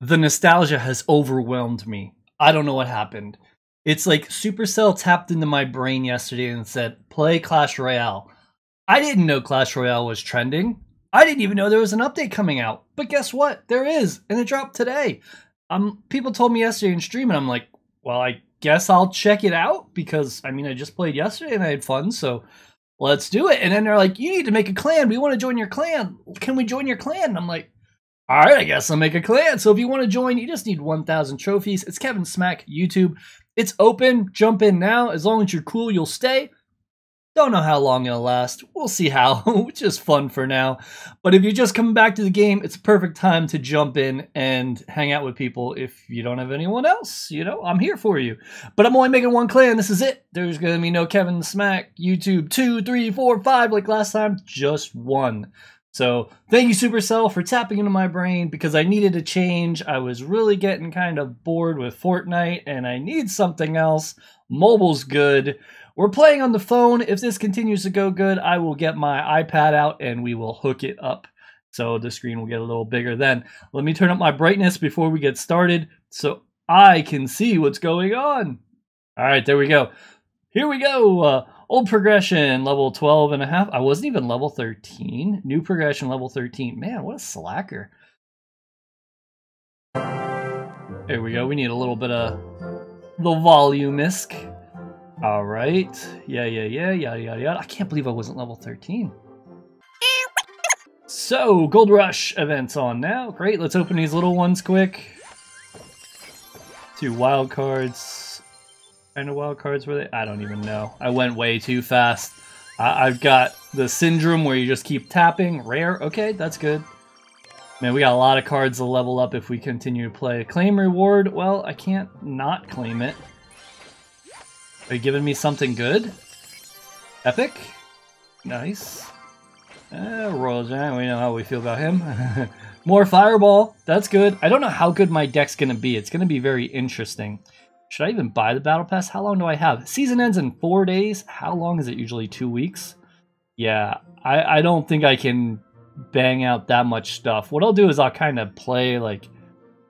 the nostalgia has overwhelmed me. I don't know what happened. It's like Supercell tapped into my brain yesterday and said, play Clash Royale. I didn't know Clash Royale was trending. I didn't even know there was an update coming out. But guess what? There is, and it dropped today. Um, people told me yesterday in stream, and I'm like, well, I guess I'll check it out because I mean, I just played yesterday and I had fun, so let's do it. And then they're like, you need to make a clan. We want to join your clan. Can we join your clan? And I'm like, all right, I guess I'll make a clan. So if you want to join, you just need 1,000 trophies. It's Kevinsmak YouTube. It's open. Jump in now. As long as you're cool, you'll stay. Don't know how long it'll last. We'll see how, which is fun for now. But if you're just coming back to the game, it's a perfect time to jump in and hang out with people if you don't have anyone else. You know, I'm here for you. But I'm only making one clan. This is it. There's going to be no Kevinsmak, YouTube, two, three, four, five like last time. Just one. So thank you, Supercell, for tapping into my brain because I needed a change. I was really getting kind of bored with Fortnite and I need something else. Mobile's good. We're playing on the phone. If this continues to go good, I will get my iPad out and we will hook it up. So the screen will get a little bigger then. Let me turn up my brightness before we get started so I can see what's going on. All right, there we go. Here we go. Uh, old progression, level 12 and a half. I wasn't even level 13. New progression, level 13. Man, what a slacker. There we go. We need a little bit of the volume -isk. All right. Yeah, yeah, yeah, yada, yada, yada. I can't believe I wasn't level 13. So, Gold Rush events on now. Great, let's open these little ones quick. Two wild cards. Kind of wild cards were they? I don't even know. I went way too fast. I've got the syndrome where you just keep tapping. Rare. Okay, that's good. Man, we got a lot of cards to level up if we continue to play. Claim reward. Well, I can't not claim it. Are you giving me something good? Epic? Nice. Uh, Royal Giant, we know how we feel about him. More Fireball, that's good. I don't know how good my deck's going to be. It's going to be very interesting. Should I even buy the Battle Pass? How long do I have? Season ends in four days. How long is it usually? Two weeks? Yeah, I, I don't think I can bang out that much stuff. What I'll do is I'll kind of play like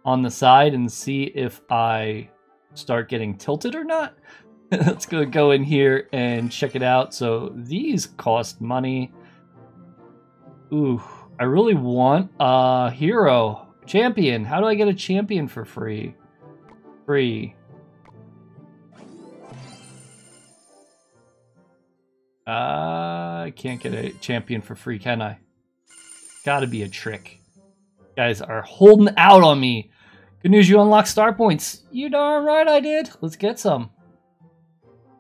on the side and see if I start getting tilted or not. Let's go go in here and check it out. So these cost money. Ooh, I really want a hero champion. How do I get a champion for free? Free. Uh, I can't get a champion for free, can I? Gotta be a trick. guys are holding out on me. Good news, you unlock star points. You darn right I did. Let's get some.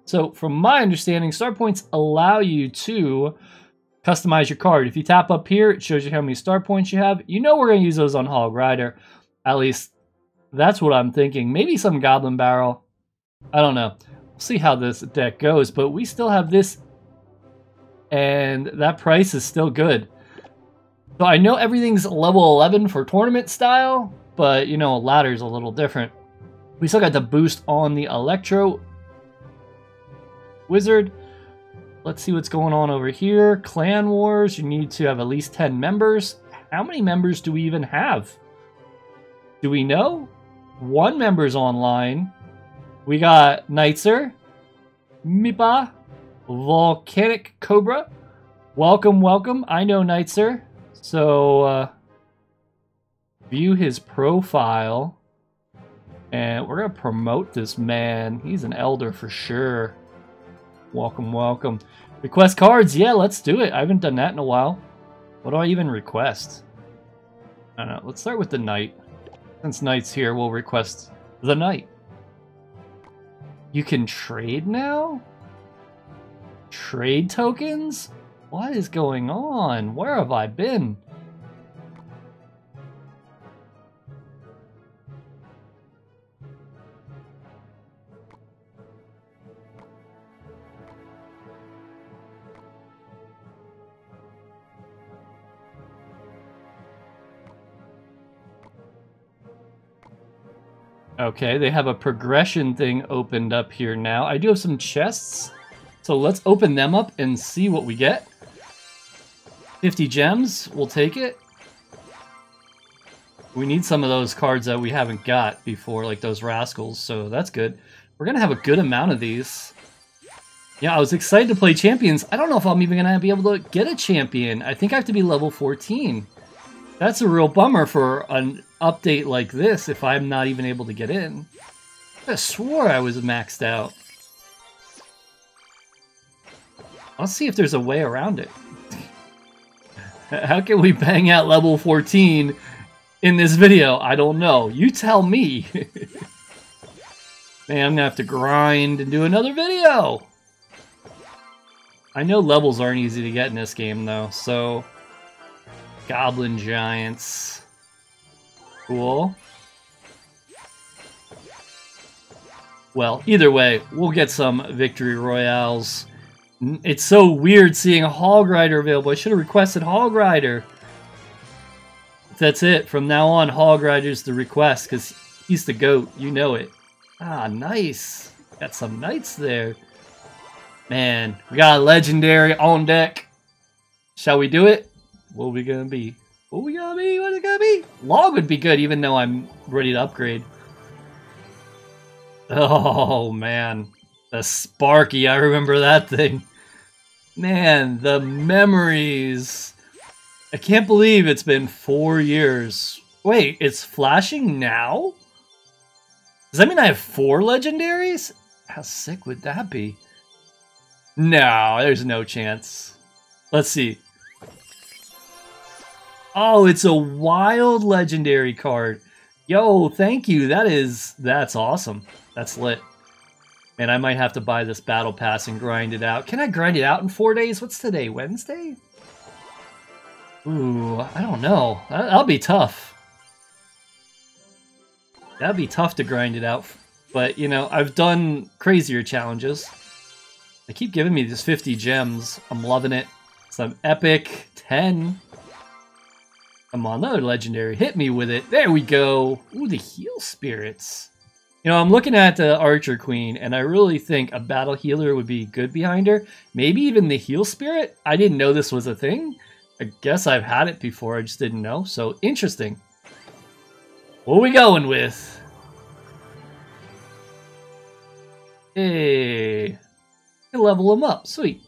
So from my understanding, star points allow you to customize your card. If you tap up here, it shows you how many star points you have. You know we're going to use those on Hog Rider. At least that's what I'm thinking. Maybe some Goblin Barrel. I don't know. We'll see how this deck goes, but we still have this, and that price is still good. So I know everything's level 11 for tournament style, but, you know, a ladder's a little different. We still got the boost on the Electro wizard. Let's see what's going on over here. Clan Wars, you need to have at least 10 members. How many members do we even have? Do we know? One member's online. We got Nightser, Mipa, Volcanic Cobra. Welcome, welcome. I know Nightser. So, uh, view his profile. And we're going to promote this man. He's an elder for sure. Welcome, welcome. Request cards? Yeah, let's do it. I haven't done that in a while. What do I even request? I don't know. Let's start with the knight. Since knight's here, we'll request the knight. You can trade now? Trade tokens? What is going on? Where have I been? Okay, they have a progression thing opened up here now. I do have some chests, so let's open them up and see what we get. 50 gems, we'll take it. We need some of those cards that we haven't got before, like those Rascals, so that's good. We're going to have a good amount of these. Yeah, I was excited to play champions. I don't know if I'm even going to be able to get a champion. I think I have to be level 14. That's a real bummer for an update like this if I'm not even able to get in. I swore I was maxed out. Let's see if there's a way around it. How can we bang out level 14 in this video? I don't know. You tell me. Man, I'm gonna have to grind and do another video. I know levels aren't easy to get in this game, though, so... Goblin Giants. Cool. Well, either way, we'll get some Victory Royales. It's so weird seeing a Hog Rider available. I should have requested Hog Rider. That's it. From now on, Hog Rider's the request, because he's the GOAT. You know it. Ah, nice. Got some knights there. Man, we got a legendary on deck. Shall we do it? What are we gonna be? What are we gonna be? What is it gonna be? Log would be good, even though I'm ready to upgrade. Oh, man. The Sparky, I remember that thing. Man, the memories. I can't believe it's been four years. Wait, it's flashing now? Does that mean I have four legendaries? How sick would that be? No, there's no chance. Let's see. Oh, it's a wild legendary card. Yo, thank you. That is, that's awesome. That's lit. And I might have to buy this battle pass and grind it out. Can I grind it out in four days? What's today? Wednesday? Ooh, I don't know. That'll be tough. That'd be tough to grind it out. But, you know, I've done crazier challenges. They keep giving me these 50 gems. I'm loving it. Some epic 10. Come on, another legendary. Hit me with it. There we go. Ooh, the heal spirits. You know, I'm looking at the Archer Queen, and I really think a battle healer would be good behind her. Maybe even the heal spirit. I didn't know this was a thing. I guess I've had it before, I just didn't know. So, interesting. What are we going with? Hey. Level him up. Sweet.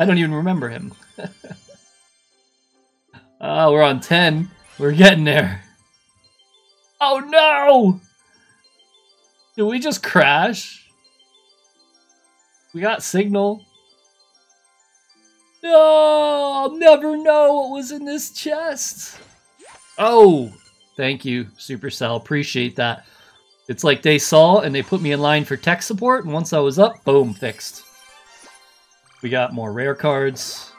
I don't even remember him. Uh, we're on 10. We're getting there. Oh no! Did we just crash? We got signal. No, I'll never know what was in this chest. Oh, thank you, Supercell. Appreciate that. It's like they saw and they put me in line for tech support, and once I was up, boom, fixed. We got more rare cards.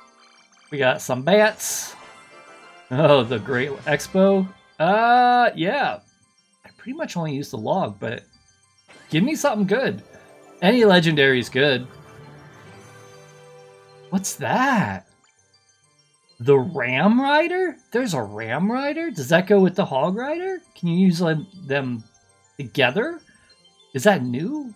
We got some bats. Oh, the Great Expo. Uh, yeah. I pretty much only used the log, but Give me something good. Any legendary is good. What's that? The Ram Rider? There's a Ram Rider? Does that go with the Hog Rider? Can you use them together? Is that new?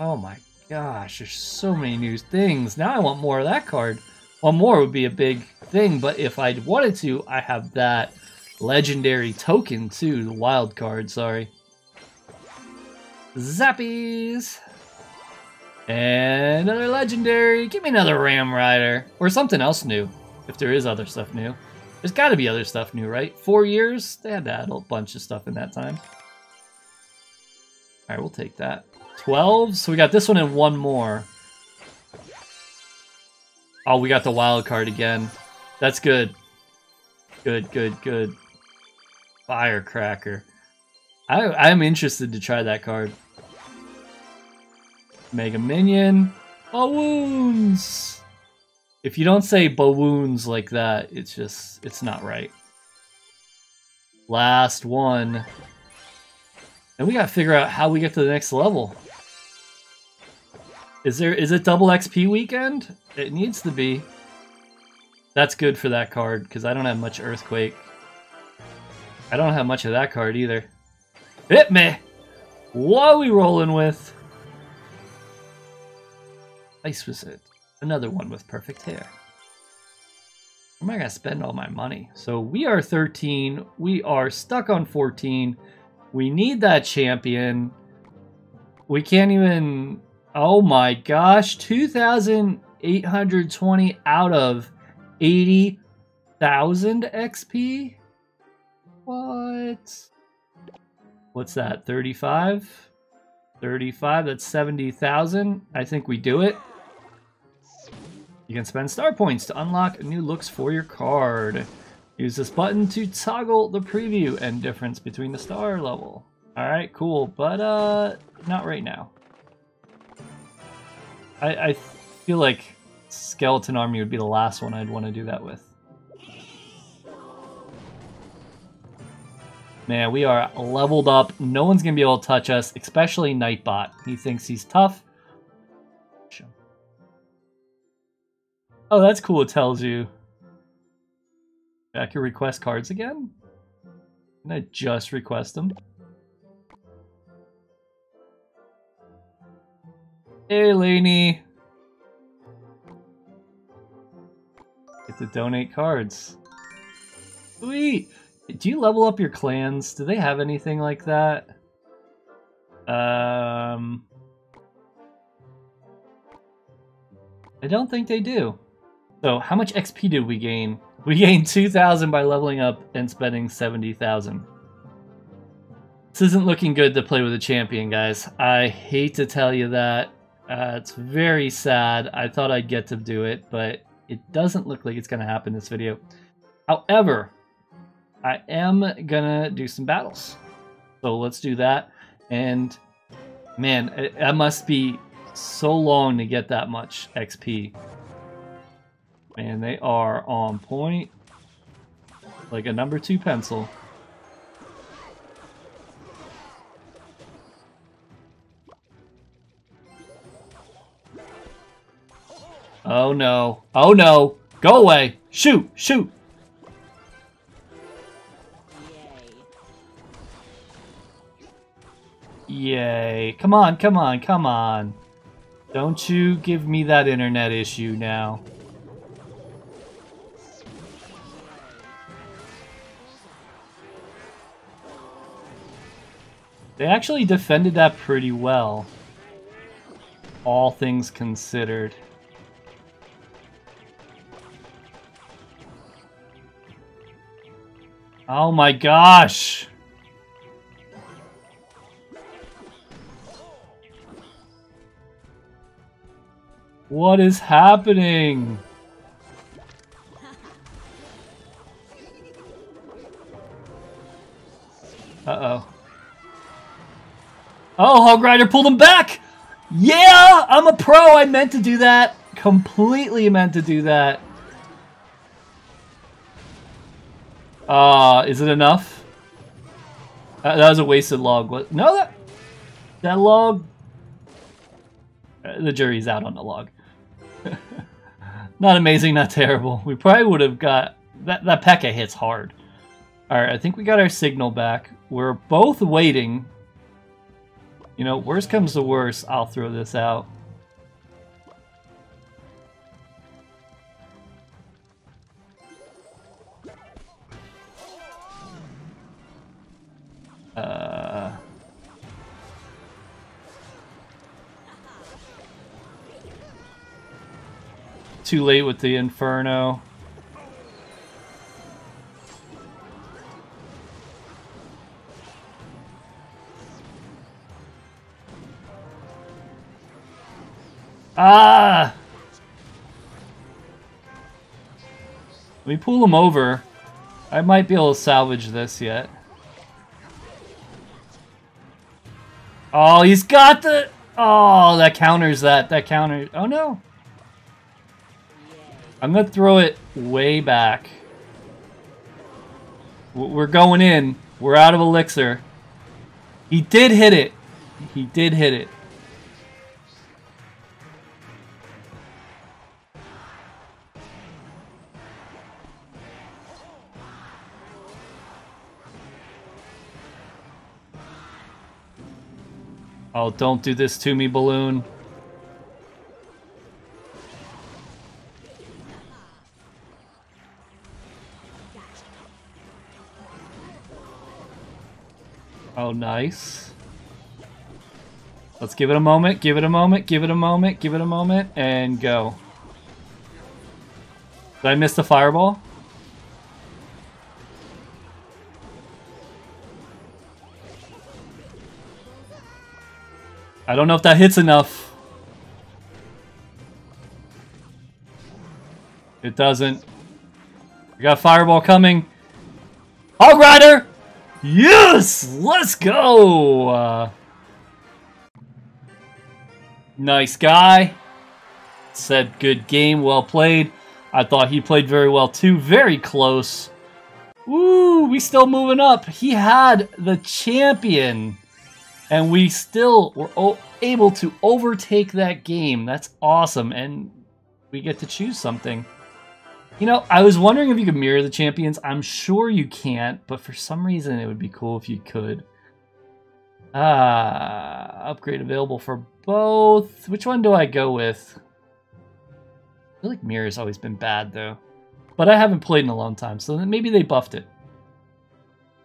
Oh my gosh, there's so many new things. Now I want more of that card. One more would be a big thing, but if I wanted to, I have that legendary token too, the wild card, sorry. Zappies! And another legendary. Give me another Ram Rider. Or something else new, if there is other stuff new. There's got to be other stuff new, right? Four years? They had add a bunch of stuff in that time. Alright, we'll take that. 12? So we got this one and one more. Oh, we got the wild card again. That's good. Good, good, good. Firecracker. I, I'm interested to try that card. Mega Minion. Balloons! If you don't say balloons like that, it's just, it's not right. Last one. And we gotta figure out how we get to the next level. Is there, is it double XP weekend? It needs to be. That's good for that card, because I don't have much Earthquake. I don't have much of that card either. Hit me! What are we rolling with? Ice Wizard. Another one with perfect hair. am I gonna spend all my money? So we are 13. We are stuck on 14. We need that champion. We can't even. Oh my gosh, 2,820 out of 80,000 XP. What? What's that? 35. 35. That's 70,000. I think we do it. You can spend star points to unlock new looks for your card. Use this button to toggle the preview and difference between the star level. Alright, cool, but uh, not right now. I, I feel like Skeleton Army would be the last one I'd want to do that with. Man, we are leveled up. No one's going to be able to touch us, especially Nightbot. He thinks he's tough. Oh, that's cool. It tells you. I can request cards again? Can I just request them? Hey, Lainey. Get to donate cards. Sweet! Do you level up your clans? Do they have anything like that? Um... I don't think they do. So how much XP did we gain? We gained 2,000 by leveling up and spending 70,000. This isn't looking good to play with a champion, guys. I hate to tell you that. Uh, it's very sad. I thought I'd get to do it, but it doesn't look like it's going to happen in this video. However, I am to do some battles. So let's do that. And man, it must be so long to get that much XP. And they are on point. Like a number two pencil. Oh no. Oh no. Go away. Shoot. Shoot. Yay. Come on, come on, come on. Don't you give me that internet issue now. They actually defended that pretty well. All things considered. Oh my gosh! What is happening? Uh-oh. Oh, Hog Rider pulled him back! Yeah! I'm a pro! I meant to do that. Completely meant to do that. Uh, is it enough? Uh, that was a wasted log. What? No, that that log. Uh, the jury's out on the log. Not amazing, not terrible. We probably would have got that. That P.E.K.K.A hits hard. All right, I think we got our signal back. We're both waiting you know, worst comes to worst, I'll throw this out. Too late with the Inferno. Ah! Let me pull him over. I might be able to salvage this yet. Oh, he's got the... Oh, that counters that. That counters... Oh, no. I'm going to throw it way back. We're going in. We're out of elixir. He did hit it. He did hit it. Oh, don't do this to me, Balloon. Oh, nice. Let's give it a moment, give it a moment, give it a moment, give it a moment, and go. Did I miss the fireball? I don't know if that hits enough. It doesn't. We got fireball coming. Hog Rider! Yes! Let's go! Uh, nice guy. Said good game, well played. I thought he played very well too. Very close. Ooh, we still moving up. He had the champion. And we still were able to overtake that game. That's awesome. And we get to choose something. You know, I was wondering if you could mirror the champions. I'm sure you can't, but for some reason it would be cool if you could. Ah, upgrade available for both. Which one do I go with? I feel like mirror's always been bad though. But I haven't played in a long time, so maybe they buffed it.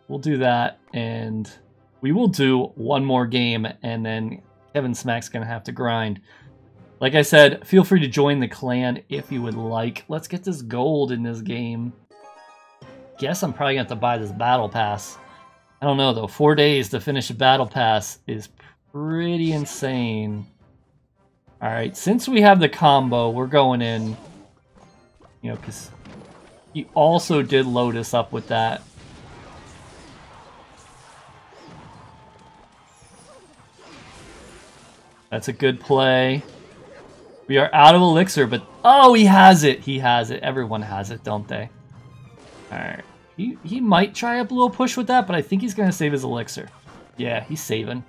We'll do that, and we will do one more game, and then Kevinsmak's going to have to grind. Like I said, feel free to join the clan if you would like. Let's get this gold in this game. Guess I'm probably going to have to buy this battle pass. I don't know, though. Four days to finish a battle pass is pretty insane. Alright, since we have the combo, we're going in. You know, because he also did load us up with that. That's a good play. We are out of elixir, but... Oh, he has it! He has it. Everyone has it, don't they? Alright. He, he might try a little push with that, but I think he's going to save his elixir. Yeah, he's saving.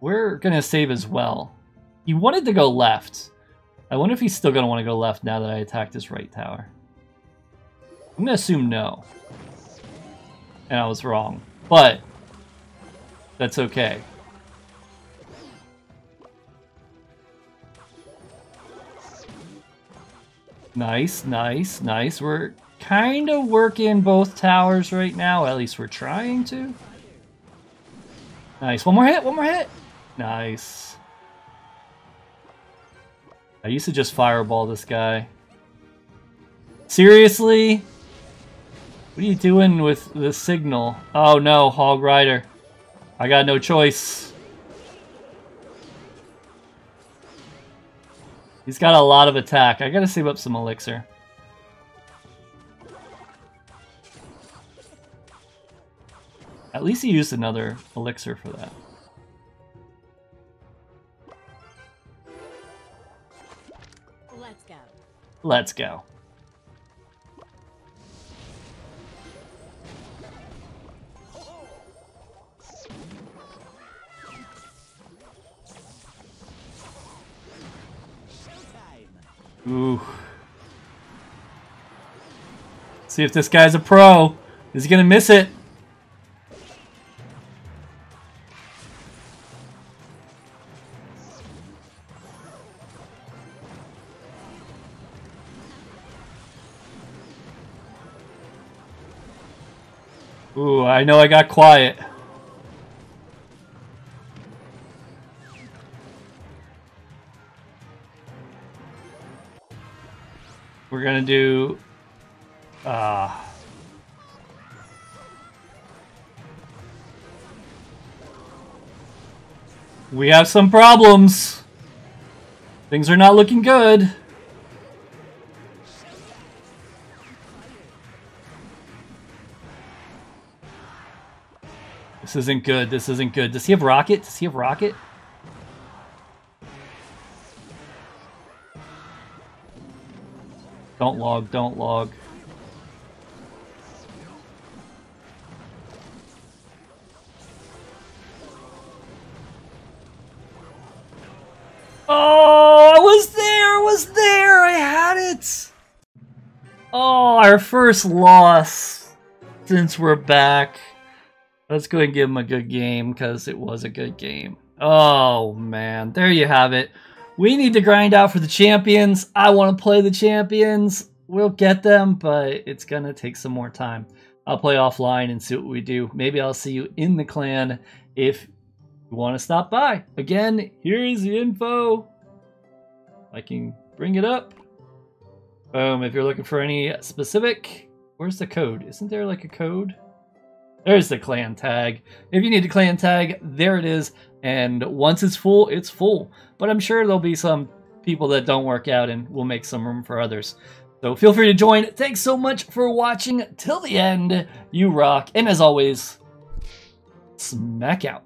We're going to save as well. He wanted to go left. I wonder if he's still going to want to go left now that I attacked his right tower. I'm going to assume no. And I was wrong. But, that's okay. Nice, nice, nice. We're kind of working both towers right now. At least we're trying to. Nice. One more hit, one more hit. Nice. I used to just fireball this guy. Seriously? What are you doing with the signal? Oh no, Hog Rider. I got no choice. He's got a lot of attack. I gotta save up some elixir. At least he used another elixir for that. Let's go. Let's go. Ooh. See if this guy's a pro. Is he gonna miss it? Ooh, I know I got quiet. We're gonna do... Uh, we have some problems. Things are not looking good. This isn't good. This isn't good. Does he have rocket? Does he have rocket? Don't log, don't log. Oh, I was there, I was there, I had it! Oh, our first loss since we're back. Let's go and give him a good game, because it was a good game. Oh, man, there you have it. We need to grind out for the champions. I want to play the champions. We'll get them, but it's going to take some more time. I'll play offline and see what we do. Maybe I'll see you in the clan if you want to stop by. Again, here's the info. I can bring it up. Boom. If you're looking for any specific, where's the code? Isn't there like a code? There's the clan tag. If you need a clan tag, there it is. And once it's full, it's full. But I'm sure there'll be some people that don't work out and we'll make some room for others. So feel free to join. Thanks so much for watching till the end. You rock. And as always, smack out.